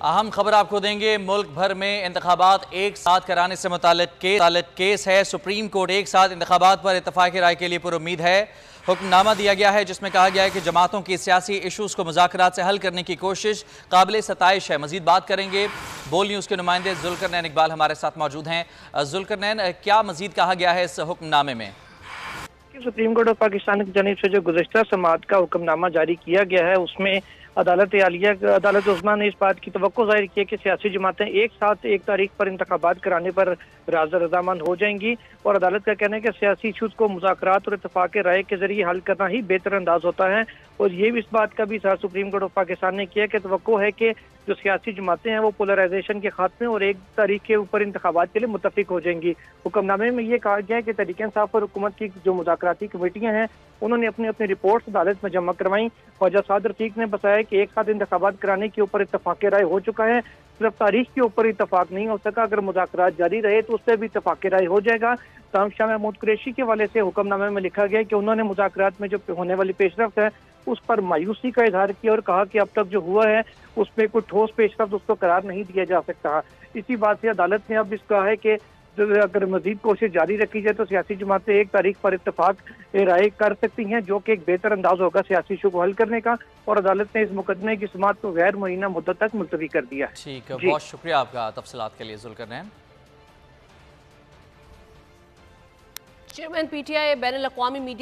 अहम खबर आपको देंगे मुल्क भर में इंतबात एक साथ कराने से मुतालिक केस, केस है सुप्रीम कोर्ट एक साथ इंतबात पर इतफाक राय के लिए पुरुद है। हुक्मनामा दिया गया है जिसमें कहा गया है कि जमातों की सियासी इशूज़ को मुजाकर से हल करने की कोशिश काबिल सतश है। मजीद बात करेंगे बोल न्यूज़ के नुमाइंदे जुलकर नैन इकबाल हमारे साथ मौजूद हैं। जुलकर नैन क्या मजीद कहा गया है इस हुक्मनामे में? सुप्रीम कोर्ट ऑफ़ पाकिस्तान की जानब से जो गुजशत समात का हुक्मनामा जारी किया गया है उसमें अदालत आलिया, अदालत उस्मा ने इस बात की तो ज़ाहिर की है कि सियासी जमातें एक साथ एक तारीख पर इंतबात कराने पर राज रजामंद हो जाएँगी और अदालत का कहना है कि सियासी इशूज को मुजाकर और इतफाक राय के ज़रिए हल करना ही बेहतर अंदाज होता है और ये भी इस बात का भी सुप्रीम कोर्ट ऑफ़ पाकिस्तान ने किया कि तो है कि जो सियासी जमातें हैं, वो पोलराइजेशन के खात्मे और एक तारीख के ऊपर इंतबात के लिए मुतफिक हो जाएँगी। हुक्मनामे में ये कहा गया है कि तरीके इंसाफ और हुकूमत की जो मुजाकराती कमेटियाँ हैं, उन्होंने अपनी अपनी रिपोर्ट अदालत में जमा करवाई। ख्वाजा साद रफीक ने बताया कि एक साथ इंतबात कराने के ऊपर इतफाक राय हो चुका है। सिर्फ़ तारीख के ऊपर इतफाक नहीं हो सका, अगर मुजाकर जारी रहे तो उससे भी इतफाक राय हो जाएगा। तमाम शाह महमूद कुरेशी के वाले से हुक्मनामे में लिखा गया कि उन्होंने मुजाकर में जो होने वाली पेशरफ है उस पर मायूसी का इजहार किया और कहा कि अब तक जो हुआ है उसमें कोई ठोस पेशरफ उसको करार नहीं दिया जा सकता। इसी बात से अदालत ने अब इस कहा है कि अगर मजीद कोशिश जारी रखी जाए तो सियासी जमातें एक तारीख पर इतफाक राय कर सकती हैं जो कि एक बेहतर अंदाज होगा सियासी इशू को हल करने का और अदालत ने इस मुकदमे की समात को गैर महीना मुद्दत तक मुलतवी कर दिया ठीक है बहुत शुक्रिया आपका तफसलात के लिए जुलकर चेयरमैन पीटीआई बैन अवी मीडिया